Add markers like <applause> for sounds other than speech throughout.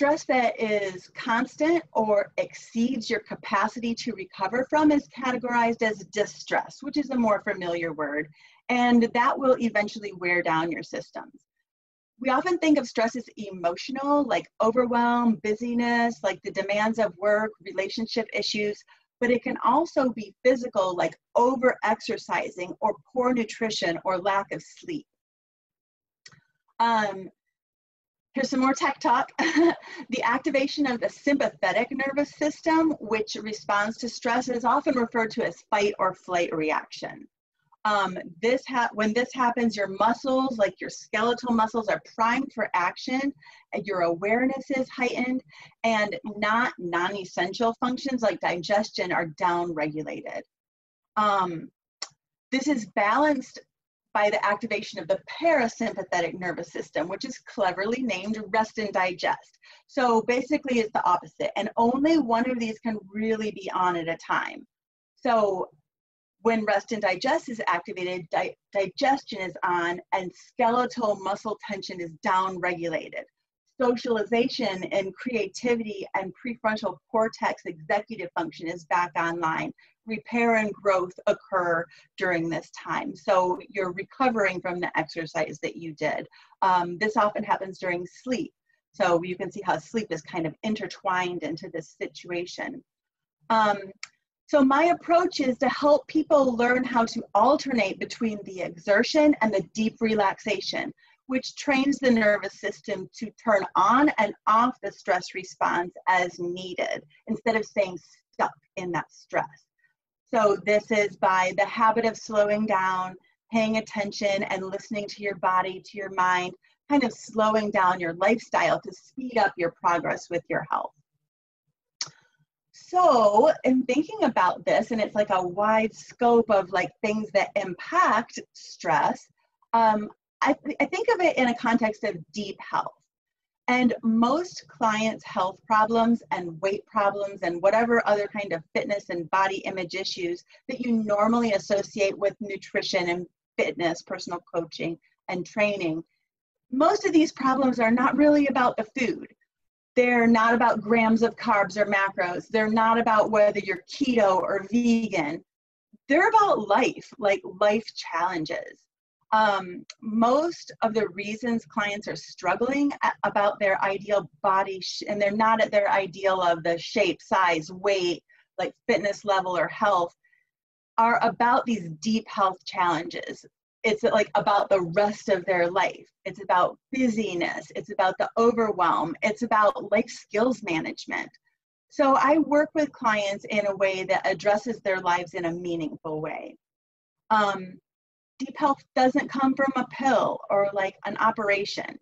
stress that is constant or exceeds your capacity to recover from is categorized as distress, which is a more familiar word, and that will eventually wear down your systems. We often think of stress as emotional, like overwhelm, busyness, like the demands of work, relationship issues, but it can also be physical, like over exercising or poor nutrition or lack of sleep. Um, Here's some more tech talk. <laughs> the activation of the sympathetic nervous system, which responds to stress, is often referred to as fight or flight reaction. Um, this when this happens, your muscles, like your skeletal muscles, are primed for action, and your awareness is heightened, and not non-essential functions like digestion are down-regulated. Um, this is balanced by the activation of the parasympathetic nervous system, which is cleverly named rest and digest. So basically it's the opposite, and only one of these can really be on at a time. So when rest and digest is activated, di digestion is on and skeletal muscle tension is down regulated. Socialization and creativity and prefrontal cortex executive function is back online repair and growth occur during this time. So you're recovering from the exercise that you did. Um, this often happens during sleep. So you can see how sleep is kind of intertwined into this situation. Um, so my approach is to help people learn how to alternate between the exertion and the deep relaxation, which trains the nervous system to turn on and off the stress response as needed instead of staying stuck in that stress. So this is by the habit of slowing down, paying attention and listening to your body, to your mind, kind of slowing down your lifestyle to speed up your progress with your health. So in thinking about this, and it's like a wide scope of like things that impact stress, um, I, th I think of it in a context of deep health. And most clients' health problems and weight problems and whatever other kind of fitness and body image issues that you normally associate with nutrition and fitness, personal coaching, and training, most of these problems are not really about the food. They're not about grams of carbs or macros. They're not about whether you're keto or vegan. They're about life, like life challenges um, most of the reasons clients are struggling about their ideal body and they're not at their ideal of the shape, size, weight, like fitness level or health are about these deep health challenges. It's like about the rest of their life. It's about busyness. It's about the overwhelm. It's about life skills management. So I work with clients in a way that addresses their lives in a meaningful way. Um, deep health doesn't come from a pill or like an operation.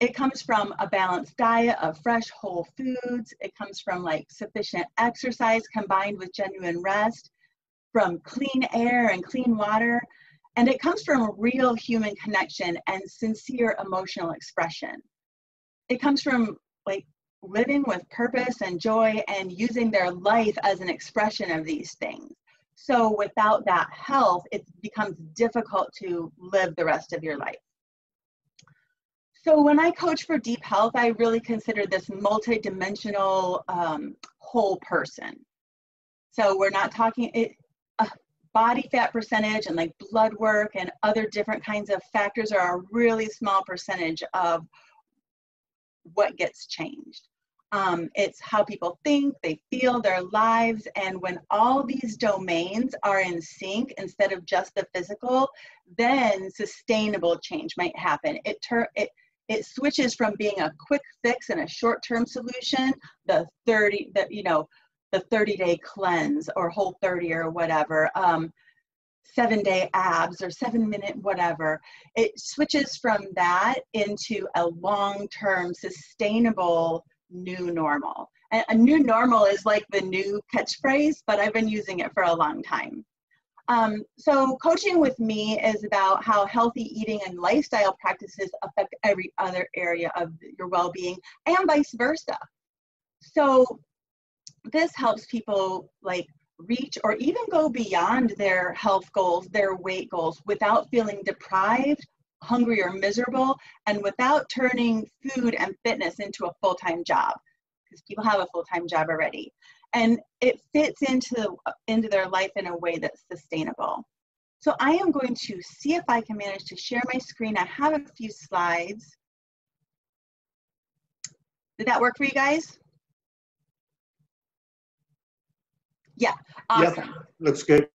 It comes from a balanced diet of fresh whole foods. It comes from like sufficient exercise combined with genuine rest, from clean air and clean water. And it comes from real human connection and sincere emotional expression. It comes from like living with purpose and joy and using their life as an expression of these things. So without that health, it becomes difficult to live the rest of your life. So when I coach for deep health, I really consider this multidimensional um, whole person. So we're not talking it, uh, body fat percentage and like blood work and other different kinds of factors are a really small percentage of what gets changed. Um, it's how people think, they feel, their lives. And when all these domains are in sync instead of just the physical, then sustainable change might happen. It, tur- it, it switches from being a quick fix and a short-term solution, the 30, the, you know, the 30 day cleanse or whole 30 or whatever, um, seven day abs or seven minute whatever. It switches from that into a long term sustainable new normal. And a new normal is like the new catchphrase, but I've been using it for a long time. Um, so coaching with me is about how healthy eating and lifestyle practices affect every other area of your well-being and vice versa. So this helps people like reach or even go beyond their health goals, their weight goals without feeling deprived hungry or miserable and without turning food and fitness into a full-time job because people have a full-time job already. And it fits into into their life in a way that's sustainable. So i am going to see if i can manage to share my screen. I have a few slides. Did that work for you guys? Yeah awesome. yep. looks good.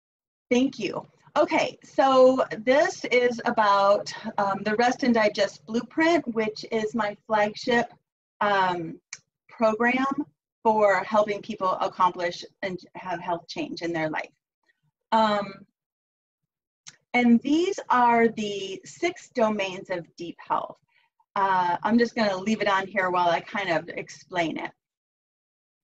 Thank you Okay, so this is about um, the Rest and Digest Blueprint, which is my flagship um, program for helping people accomplish and have health change in their life. Um, and these are the six domains of deep health. Uh, I'm just going to leave it on here while I kind of explain it.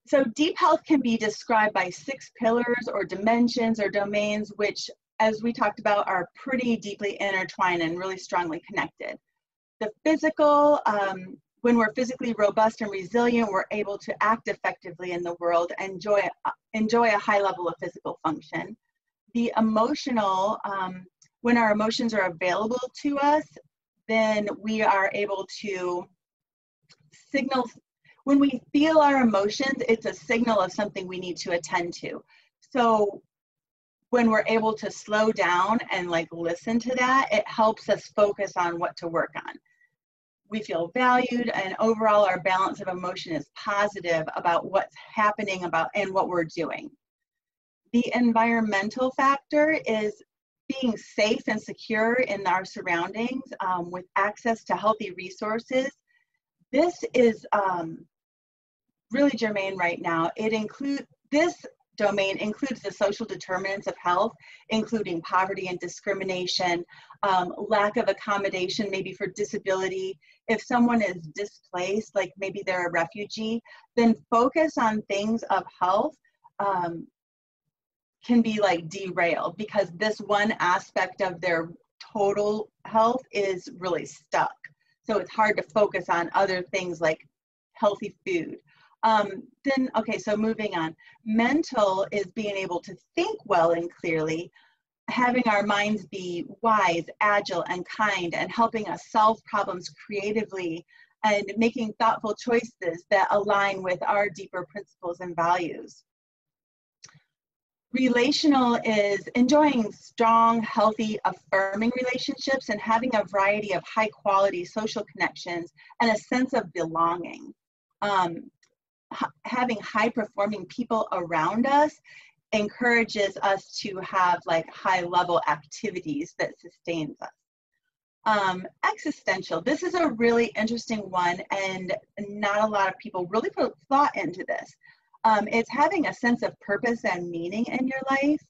So deep health can be described by six pillars or dimensions or domains which as we talked about, are pretty deeply intertwined and really strongly connected. The physical, um, when we're physically robust and resilient, we're able to act effectively in the world, and enjoy, enjoy a high level of physical function. The emotional, um, when our emotions are available to us, then we are able to signal, when we feel our emotions, it's a signal of something we need to attend to. So when we're able to slow down and like listen to that, it helps us focus on what to work on. We feel valued and overall our balance of emotion is positive about what's happening about and what we're doing. The environmental factor is being safe and secure in our surroundings um, with access to healthy resources. This is um, really germane right now. It includes this domain includes the social determinants of health, including poverty and discrimination, um, lack of accommodation, maybe for disability. If someone is displaced, like maybe they're a refugee, then focus on things of health um, can be like derailed because this one aspect of their total health is really stuck. So it's hard to focus on other things like healthy food, um, then, okay, so moving on. Mental is being able to think well and clearly, having our minds be wise, agile, and kind, and helping us solve problems creatively and making thoughtful choices that align with our deeper principles and values. Relational is enjoying strong, healthy, affirming relationships and having a variety of high quality social connections and a sense of belonging. Um, having high performing people around us encourages us to have like high level activities that sustains us. Um, existential, this is a really interesting one and not a lot of people really put thought into this. Um, it's having a sense of purpose and meaning in your life.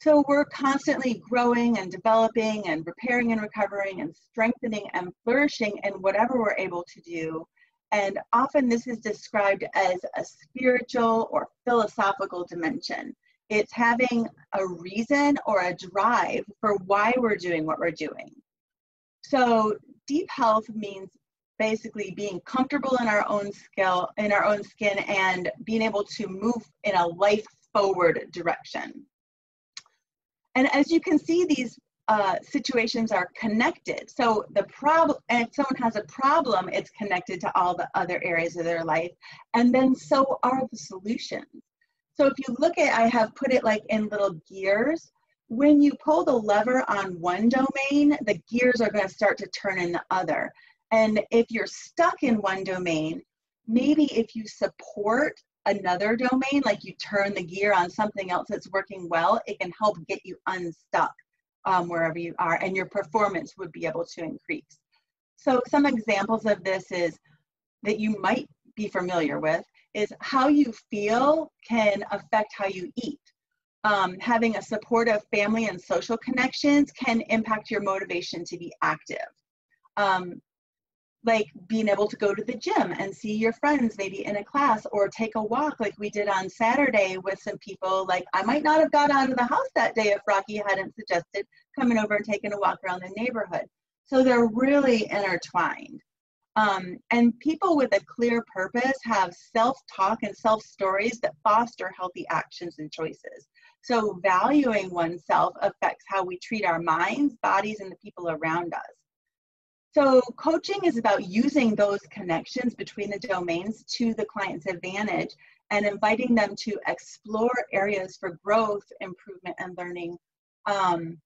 So we're constantly growing and developing and repairing and recovering and strengthening and flourishing in whatever we're able to do and often this is described as a spiritual or philosophical dimension. It's having a reason or a drive for why we're doing what we're doing. So deep health means basically being comfortable in our own skill, in our own skin and being able to move in a life forward direction. And as you can see, these uh, situations are connected. So the problem, if someone has a problem, it's connected to all the other areas of their life. And then so are the solutions. So if you look at, I have put it like in little gears. When you pull the lever on one domain, the gears are going to start to turn in the other. And if you're stuck in one domain, maybe if you support another domain, like you turn the gear on something else that's working well, it can help get you unstuck um, wherever you are, and your performance would be able to increase. So some examples of this is that you might be familiar with is how you feel can affect how you eat. Um, having a supportive family and social connections can impact your motivation to be active. Um, like being able to go to the gym and see your friends maybe in a class or take a walk like we did on Saturday with some people. Like I might not have got out of the house that day if Rockie hadn't suggested coming over and taking a walk around the neighborhood. So they're really intertwined. Um, and people with a clear purpose have self talk and self stories that foster healthy actions and choices. So, valuing oneself affects how we treat our minds, bodies, and the people around us. So coaching is about using those connections between the domains to the client's advantage and inviting them to explore areas for growth, improvement, and learning um,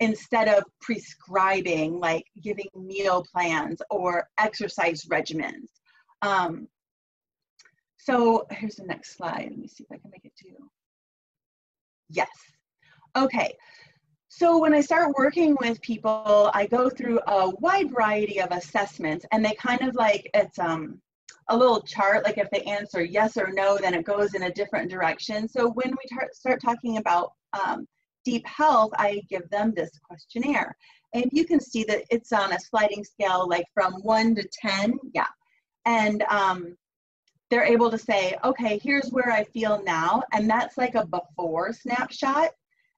instead of prescribing, like giving meal plans or exercise regimens. Um, so here's the next slide. Let me see if I can make it to. you. Yes. Okay. So when I start working with people, I go through a wide variety of assessments and they kind of like, it's um, a little chart, like if they answer yes or no, then it goes in a different direction. So when we start talking about um, deep health, I give them this questionnaire. And you can see that it's on a sliding scale, like from one to 10, yeah. And um, they're able to say, okay, here's where I feel now. And that's like a before snapshot.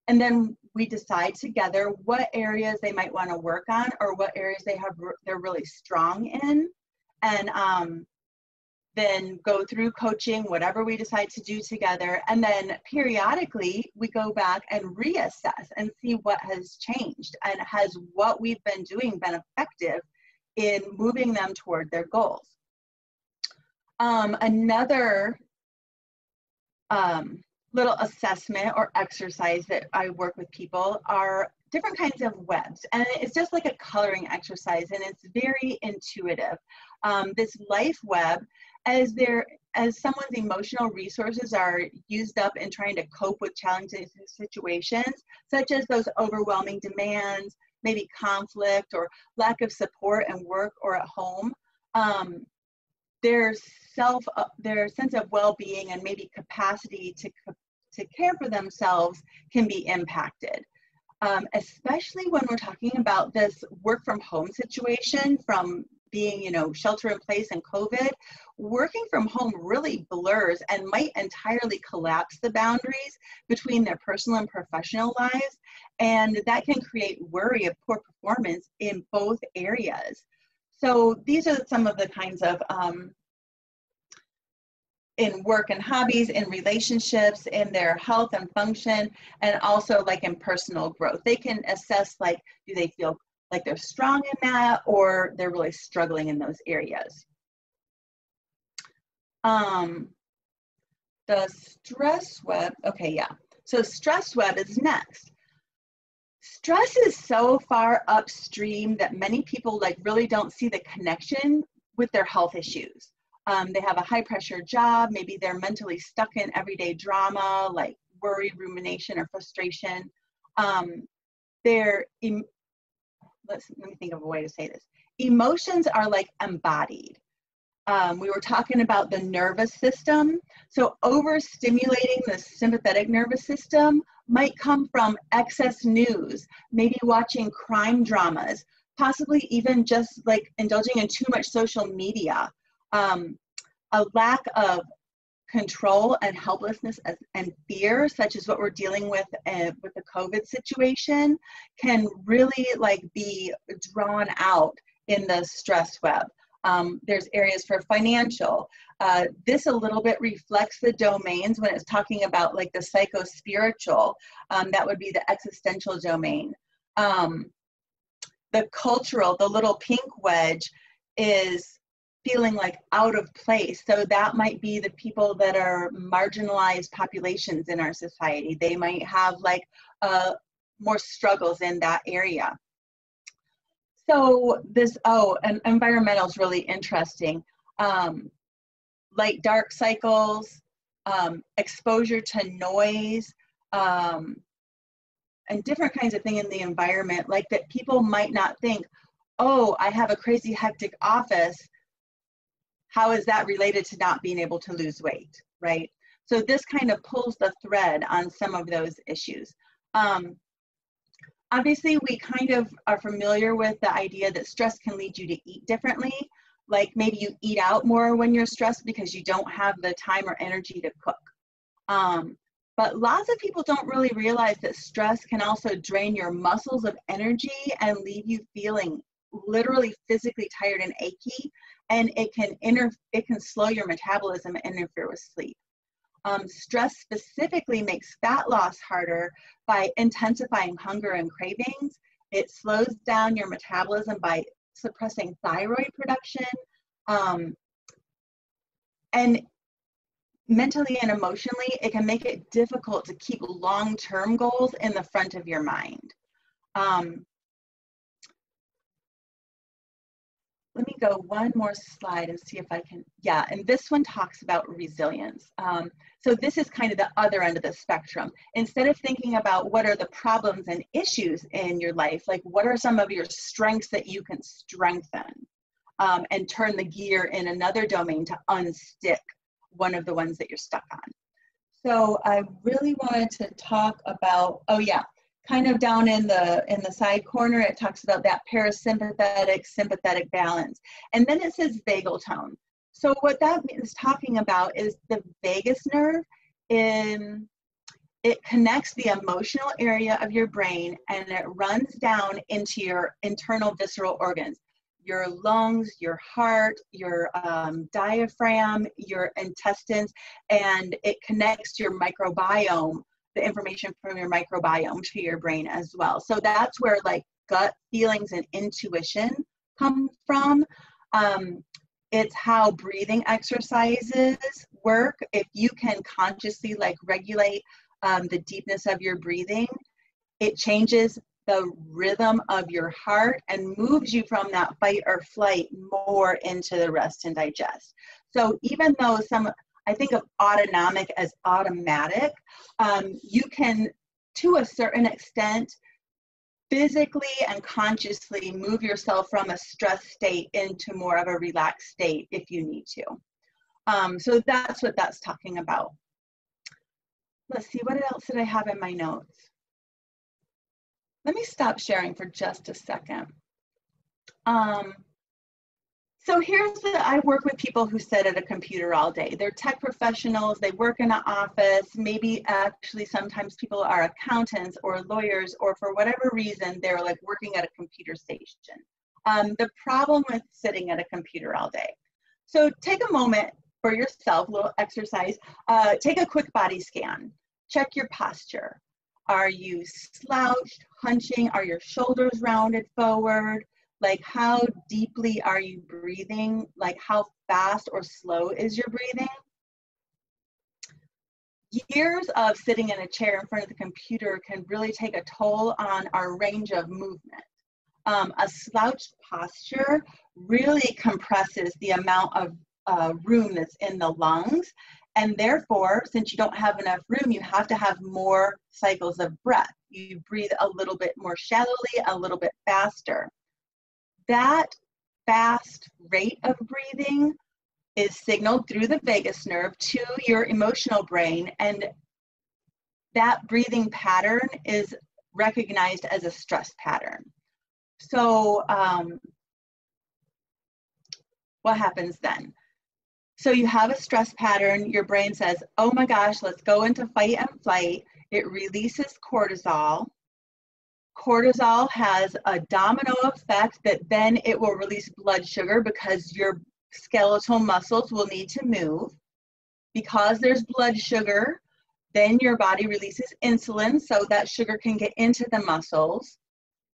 And then we decide together what areas they might want to work on or what areas they have they're really strong in. And um, then go through coaching, whatever we decide to do together. And then periodically we go back and reassess and see what has changed and has what we've been doing been effective in moving them toward their goals. Um, another um, little assessment or exercise that I work with people are different kinds of webs. And it's just like a coloring exercise and it's very intuitive. Um, this life web, as there as someone's emotional resources are used up in trying to cope with challenging situations, such as those overwhelming demands, maybe conflict or lack of support in work or at home, um, their self, uh, their sense of well-being and maybe capacity to, to care for themselves can be impacted. Um, especially when we're talking about this work from home situation from being, you know, shelter in place and COVID, working from home really blurs and might entirely collapse the boundaries between their personal and professional lives. And that can create worry of poor performance in both areas. So these are some of the kinds of um, in work and hobbies, in relationships, in their health and function, and also like in personal growth. They can assess like, do they feel like they're strong in that or they're really struggling in those areas. Um, the stress web, okay, yeah. So stress web is next stress is so far upstream that many people like really don't see the connection with their health issues. Um, they have a high pressure job, maybe they're mentally stuck in everyday drama like worry, rumination, or frustration. Um, they're, let's, let me think of a way to say this. Emotions are like embodied. Um, we were talking about the nervous system. So overstimulating the sympathetic nervous system might come from excess news, maybe watching crime dramas, possibly even just like indulging in too much social media. Um, a lack of control and helplessness as, and fear, such as what we're dealing with uh, with the COVID situation, can really like be drawn out in the stress web. Um, there's areas for financial. Uh, this a little bit reflects the domains when it's talking about like the psycho-spiritual. Um, that would be the existential domain. Um, the cultural, the little pink wedge is feeling like out of place. So that might be the people that are marginalized populations in our society. They might have like uh, more struggles in that area. So this, oh, and environmental is really interesting. Um, light dark cycles, um, exposure to noise, um, and different kinds of thing in the environment, like that people might not think, oh, I have a crazy hectic office. How is that related to not being able to lose weight, right? So this kind of pulls the thread on some of those issues. Um, obviously we kind of are familiar with the idea that stress can lead you to eat differently. Like maybe you eat out more when you're stressed because you don't have the time or energy to cook. Um, but lots of people don't really realize that stress can also drain your muscles of energy and leave you feeling literally physically tired and achy and it can inter it can slow your metabolism and interfere with sleep um, stress specifically makes fat loss harder by intensifying hunger and cravings. It slows down your metabolism by suppressing thyroid production. Um, and mentally and emotionally, it can make it difficult to keep long term goals in the front of your mind. Um, let me go one more slide and see if I can, yeah, and this one talks about resilience. Um, so this is kind of the other end of the spectrum. Instead of thinking about what are the problems and issues in your life, like what are some of your strengths that you can strengthen um, and turn the gear in another domain to unstick one of the ones that you're stuck on. So I really wanted to talk about, oh yeah, kind of down in the in the side corner it talks about that parasympathetic sympathetic balance. And then it says vagal tone. So what that is talking about is the vagus nerve in it connects the emotional area of your brain and it runs down into your internal visceral organs. Your lungs, your heart, your um, diaphragm, your intestines, and it connects your microbiome the information from your microbiome to your brain as well. So that's where like gut feelings and intuition come from. Um, it's how breathing exercises work. If you can consciously like regulate um, the deepness of your breathing, it changes the rhythm of your heart and moves you from that fight or flight more into the rest and digest. So even though some I think of autonomic as automatic. Um, you can, to a certain extent, physically and consciously move yourself from a stress state into more of a relaxed state if you need to. Um, so that's what that's talking about. Let's see, what else did I have in my notes? Let me stop sharing for just a second. Um, so here's the, I work with people who sit at a computer all day. They're tech professionals, they work in an office, maybe actually sometimes people are accountants or lawyers or for whatever reason, they're like working at a computer station. Um, the problem with sitting at a computer all day. So take a moment for yourself, little exercise. Uh, take a quick body scan. Check your posture. Are you slouched, hunching? Are your shoulders rounded forward? Like how deeply are you breathing? Like how fast or slow is your breathing? Years of sitting in a chair in front of the computer can really take a toll on our range of movement. Um, a slouched posture really compresses the amount of uh, room that's in the lungs and therefore since you don't have enough room you have to have more cycles of breath. You breathe a little bit more shallowly a little bit faster that fast rate of breathing is signaled through the vagus nerve to your emotional brain and that breathing pattern is recognized as a stress pattern. So um, what happens then? So you have a stress pattern, your brain says, oh my gosh, let's go into fight and flight. It releases cortisol cortisol has a domino effect that then it will release blood sugar because your skeletal muscles will need to move. Because there's blood sugar, then your body releases insulin so that sugar can get into the muscles.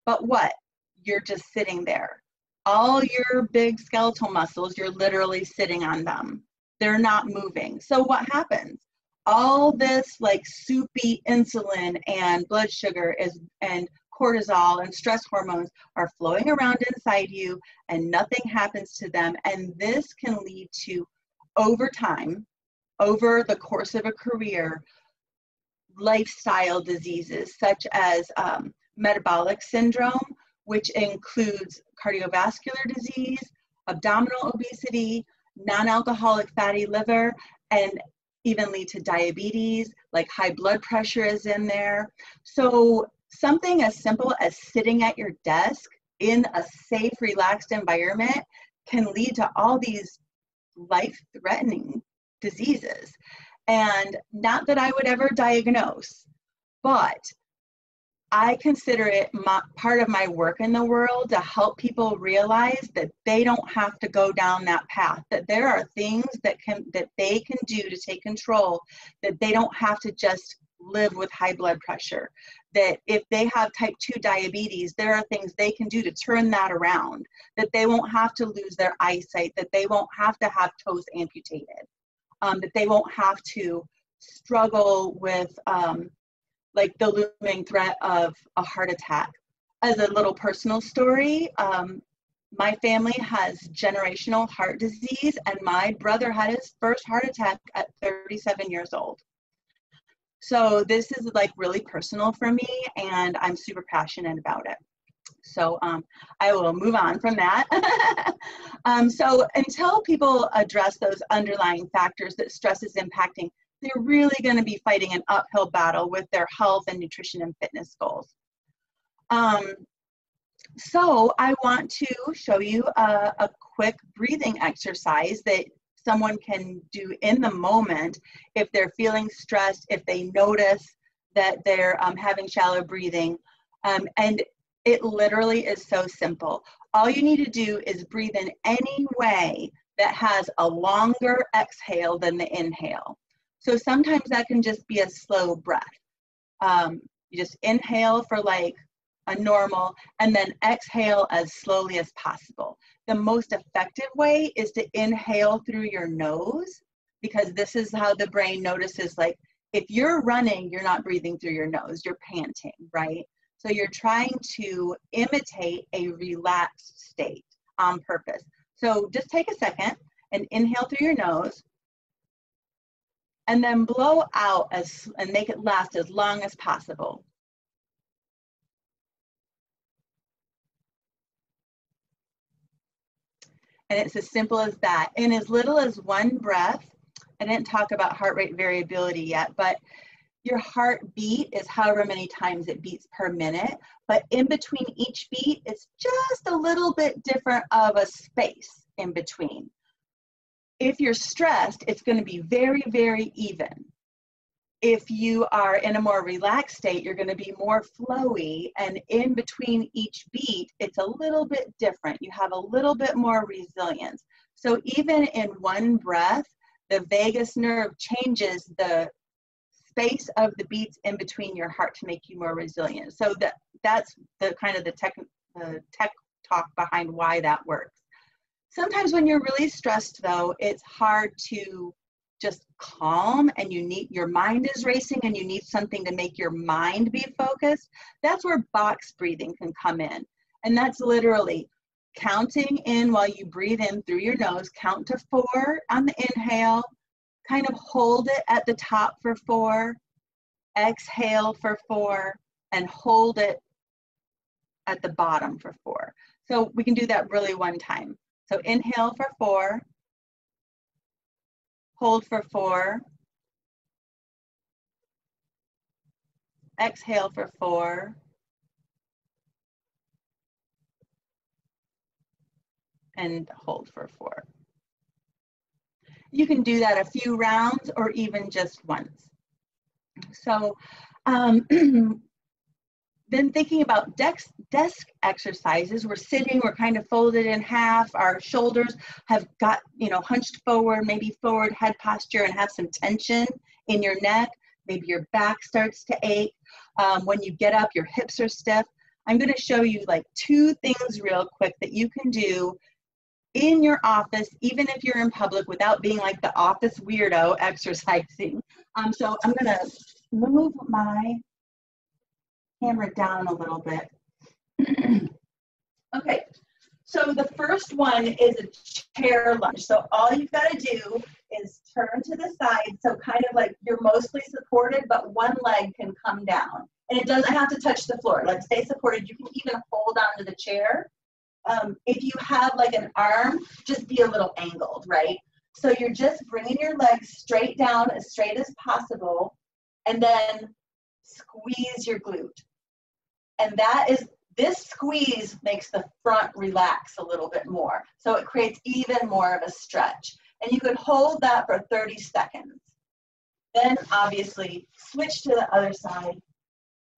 But what? You're just sitting there. All your big skeletal muscles, you're literally sitting on them. They're not moving. So what happens? All this like soupy insulin and blood sugar is and cortisol and stress hormones are flowing around inside you and nothing happens to them. And this can lead to, over time, over the course of a career, lifestyle diseases such as um, metabolic syndrome, which includes cardiovascular disease, abdominal obesity, non alcoholic fatty liver, and even lead to diabetes, like high blood pressure is in there. So something as simple as sitting at your desk in a safe, relaxed environment can lead to all these life threatening diseases. And not that I would ever diagnose, but I consider it my, part of my work in the world to help people realize that they don't have to go down that path. That there are things that can that they can do to take control. That they don't have to just live with high blood pressure, that if they have type 2 diabetes, there are things they can do to turn that around, that they won't have to lose their eyesight, that they won't have to have toes amputated, um, that they won't have to struggle with um, like the looming threat of a heart attack. As a little personal story, um, my family has generational heart disease, and my brother had his first heart attack at 37 years old. So this is like really personal for me, and I'm super passionate about it. So um, I will move on from that. <laughs> um, so until people address those underlying factors that stress is impacting, they're really going to be fighting an uphill battle with their health and nutrition and fitness goals. Um, so I want to show you a, a quick breathing exercise that someone can do in the moment if they're feeling stressed, if they notice that they're um, having shallow breathing. Um, and it literally is so simple. All you need to do is breathe in any way that has a longer exhale than the inhale. So sometimes that can just be a slow breath. Um, you just inhale for like a normal and then exhale as slowly as possible. The most effective way is to inhale through your nose because this is how the brain notices like if you're running, you're not breathing through your nose, you're panting, right? So you're trying to imitate a relaxed state on purpose. So just take a second and inhale through your nose and then blow out as and make it last as long as possible. And it's as simple as that. In as little as one breath, I didn't talk about heart rate variability yet, but your heartbeat is however many times it beats per minute, but in between each beat, it's just a little bit different of a space in between. If you're stressed, it's going to be very, very even if you are in a more relaxed state, you're going to be more flowy. And in between each beat, it's a little bit different. You have a little bit more resilience. So even in one breath, the vagus nerve changes the space of the beats in between your heart to make you more resilient. So that that's the kind of the tech, the tech talk behind why that works. Sometimes when you're really stressed though, it's hard to just calm and you need your mind is racing and you need something to make your mind be focused, that's where box breathing can come in. And that's literally counting in while you breathe in through your nose, count to four on the inhale, kind of hold it at the top for four, exhale for four, and hold it at the bottom for four. So we can do that really one time. So inhale for four, Hold for four. Exhale for four. And hold for four. You can do that a few rounds or even just once. So um, <clears throat> then thinking about desk, desk exercises, we're sitting, we're kind of folded in half, our shoulders have got, you know, hunched forward, maybe forward head posture and have some tension in your neck. Maybe your back starts to ache. Um, when you get up, your hips are stiff. I'm gonna show you like two things real quick that you can do in your office, even if you're in public without being like the office weirdo <laughs> exercising. Um, so I'm gonna move my hammer down a little bit. <clears throat> okay, so the first one is a chair lunge. So all you've got to do is turn to the side, so kind of like you're mostly supported, but one leg can come down. And it doesn't have to touch the floor. Like stay supported. You can even hold onto the chair. Um, if you have like an arm, just be a little angled, right? So you're just bringing your legs straight down as straight as possible, and then squeeze your glute. And that is, this squeeze makes the front relax a little bit more. So it creates even more of a stretch. And you could hold that for 30 seconds. Then obviously switch to the other side.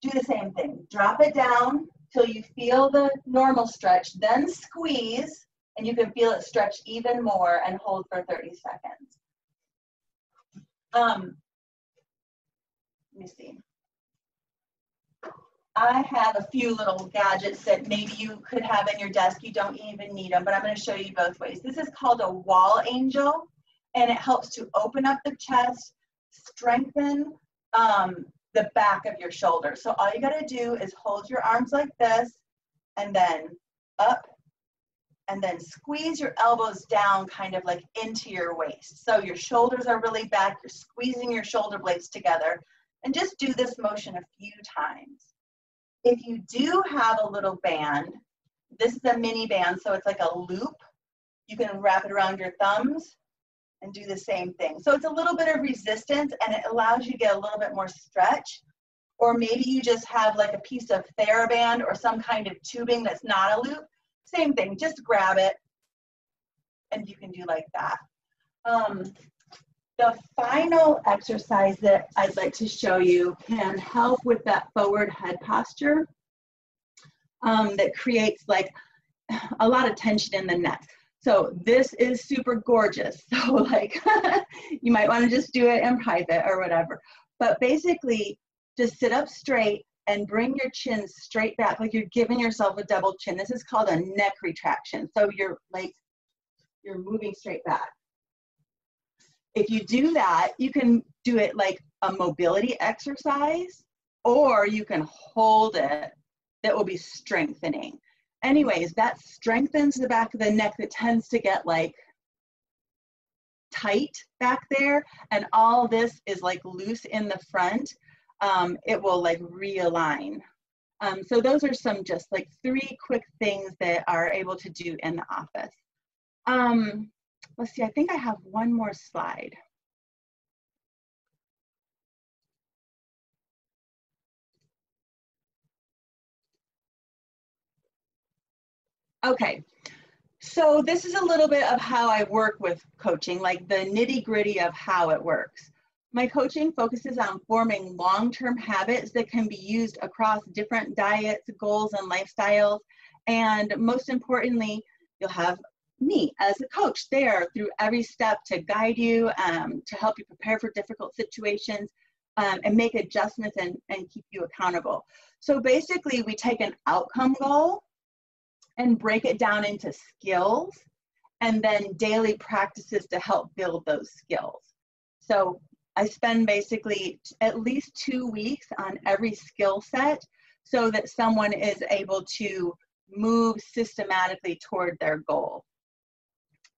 Do the same thing. Drop it down till you feel the normal stretch, then squeeze, and you can feel it stretch even more and hold for 30 seconds. Um, let me see. I have a few little gadgets that maybe you could have in your desk. You don't even need them, but I'm going to show you both ways. This is called a wall angel, and it helps to open up the chest, strengthen um, the back of your shoulder. So all you got to do is hold your arms like this, and then up, and then squeeze your elbows down kind of like into your waist. So your shoulders are really back, you're squeezing your shoulder blades together, and just do this motion a few times. If you do have a little band, this is a mini band, so it's like a loop. You can wrap it around your thumbs and do the same thing. So it's a little bit of resistance and it allows you to get a little bit more stretch. Or maybe you just have like a piece of TheraBand or some kind of tubing that's not a loop. Same thing, just grab it and you can do like that. Um, the final exercise that I'd like to show you can help with that forward head posture um, that creates like <sighs> a lot of tension in the neck. So this is super gorgeous. <laughs> So like <laughs> you might want to just do it in private or whatever. But basically just sit up straight and bring your chin straight back like you're giving yourself a double chin. This is called a neck retraction. So you're like, you're moving straight back if you do that, you can do it like a mobility exercise, or you can hold it that will be strengthening. Anyways, that strengthens the back of the neck that tends to get like tight back there, and all this is like loose in the front. Um, it will like realign. Um, so those are some just like three quick things that are able to do in the office. Um, let's see, I think I have one more slide. Okay, so this is a little bit of how I work with coaching, like the nitty gritty of how it works. My coaching focuses on forming long-term habits that can be used across different diets, goals, and lifestyles. And most importantly, you'll have me as a coach there through every step to guide you, um, to help you prepare for difficult situations, um, and make adjustments and, and keep you accountable. So basically, we take an outcome goal and break it down into skills and then daily practices to help build those skills. So I spend basically at least two weeks on every skill set so that someone is able to move systematically toward their goal.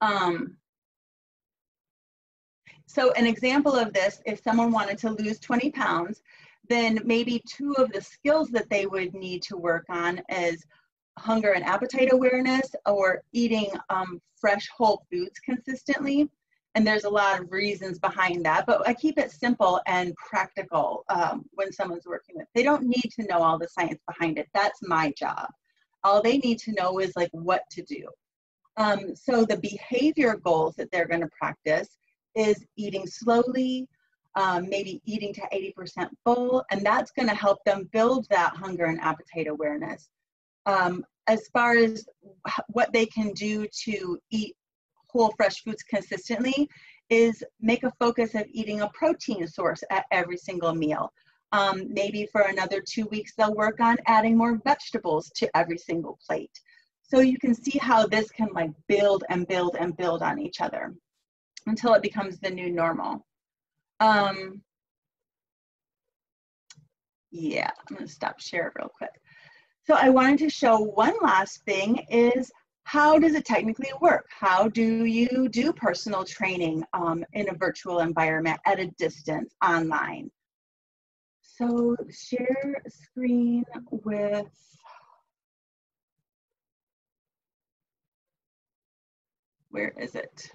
Um, so an example of this, if someone wanted to lose 20 pounds, then maybe two of the skills that they would need to work on is hunger and appetite awareness or eating um, fresh whole foods consistently. And there's a lot of reasons behind that, but I keep it simple and practical um, when someone's working with. They don't need to know all the science behind it. That's my job. All they need to know is like what to do. Um, so the behavior goals that they're going to practice is eating slowly, um, maybe eating to 80% full, and that's going to help them build that hunger and appetite awareness. Um, as far as what they can do to eat whole fresh foods consistently is make a focus of eating a protein source at every single meal. Um, maybe for another two weeks, they'll work on adding more vegetables to every single plate. So you can see how this can like build and build and build on each other until it becomes the new normal. Um, yeah, I'm gonna stop share real quick. So I wanted to show one last thing is how does it technically work? How do you do personal training um, in a virtual environment at a distance online? So share screen with Where is it?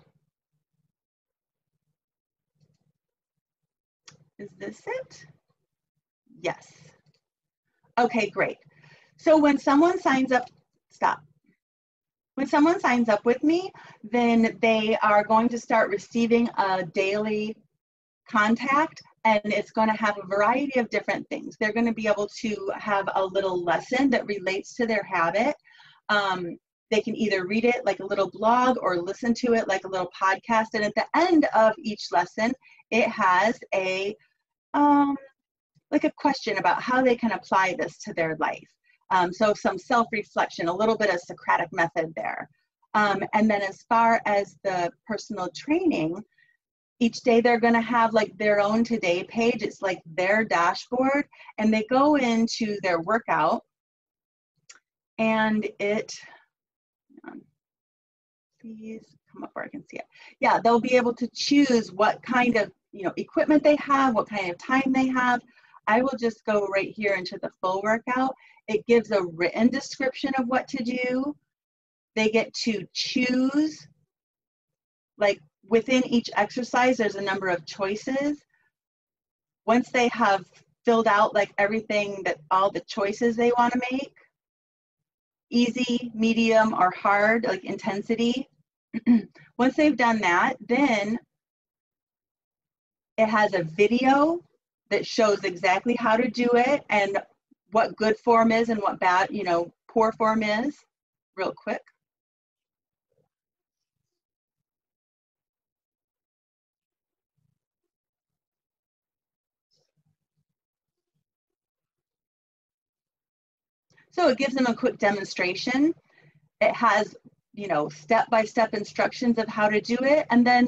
Is this it? Yes. Okay, great. So when someone signs up, stop. When someone signs up with me, then they are going to start receiving a daily contact and it's going to have a variety of different things. They're going to be able to have a little lesson that relates to their habit. Um, they can either read it like a little blog or listen to it like a little podcast. And at the end of each lesson, it has a um, like a question about how they can apply this to their life. Um, so some self-reflection, a little bit of Socratic method there. Um, and then as far as the personal training, each day they're going to have like their own today page. It's like their dashboard, and they go into their workout, and it. Come up where I can see it. Yeah, they'll be able to choose what kind of you know equipment they have, what kind of time they have. I will just go right here into the full workout. It gives a written description of what to do. They get to choose, like within each exercise, there's a number of choices. Once they have filled out like everything that all the choices they want to make, easy, medium, or hard, like intensity, <clears throat> once they've done that, then it has a video that shows exactly how to do it and what good form is and what bad, you know, poor form is, real quick. So it gives them a quick demonstration. It has, you know, step-by-step instructions of how to do it. And then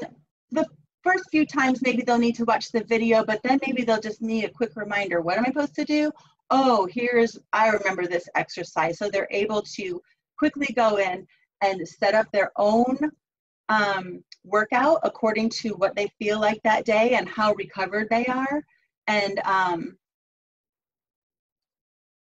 the first few times, maybe they'll need to watch the video, but then maybe they'll just need a quick reminder. What am I supposed to do? Oh, here's, I remember this exercise. So they're able to quickly go in and set up their own um, workout according to what they feel like that day and how recovered they are. And um,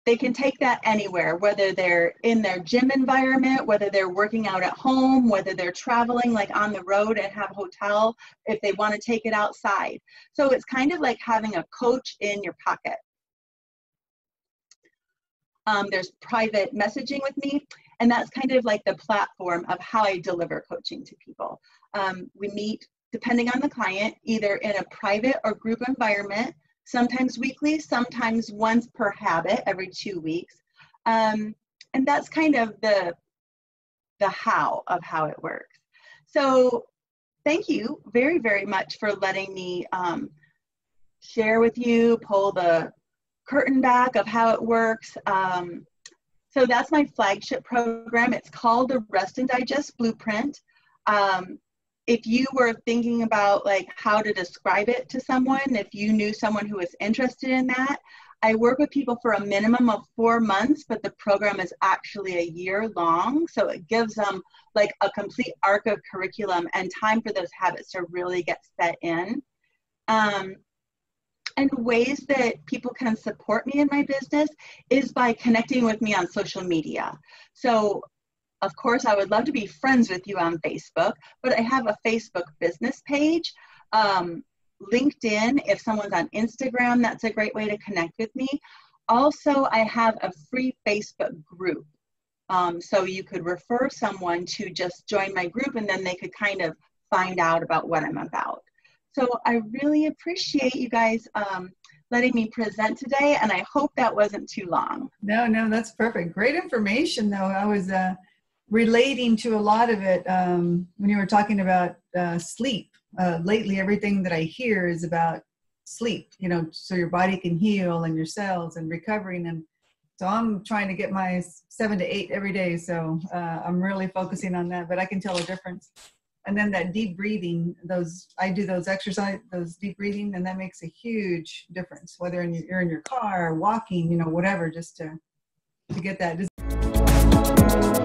they can take that anywhere, whether they're in their gym environment, whether they're working out at home, whether they're traveling like on the road and have a hotel, if they want to take it outside. So it's kind of like having a coach in your pocket. Um, there's private messaging with me, and that's kind of like the platform of how I deliver coaching to people. Um, we meet, depending on the client, either in a private or group environment sometimes weekly, sometimes once per habit every two weeks. Um, and that's kind of the, the how of how it works. So thank you very, very much for letting me um, share with you, pull the curtain back of how it works. Um, so that's my flagship program. It's called the Rest and Digest Blueprint. Um, if you were thinking about like how to describe it to someone, if you knew someone who was interested in that, I work with people for a minimum of four months, but the program is actually a year long. So it gives them like a complete arc of curriculum and time for those habits to really get set in. Um, and ways that people can support me in my business is by connecting with me on social media. So of course, I would love to be friends with you on Facebook, but I have a Facebook business page. Um, LinkedIn, if someone's on Instagram, that's a great way to connect with me. Also, I have a free Facebook group. Um, so you could refer someone to just join my group and then they could kind of find out about what I'm about. So I really appreciate you guys um, letting me present today and I hope that wasn't too long. No, no, that's perfect. Great information though. I was uh, relating to a lot of it um, when you were talking about uh, sleep. Uh, lately, everything that I hear is about sleep, you know, so your body can heal and your cells and recovering. And so I'm trying to get my seven to eight every day. So uh, I'm really focusing on that, but I can tell a difference. And then that deep breathing, those I do those exercise, those deep breathing, and that makes a huge difference. Whether in your, you're in your car, walking, you know, whatever, just to to get that.